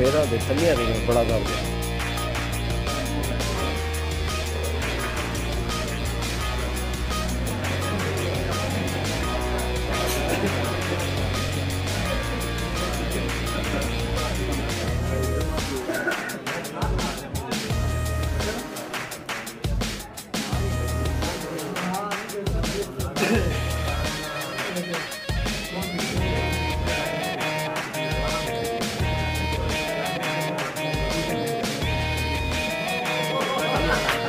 फेरा दे थलिया दे बड़ा दर्द है Thank you. Bye.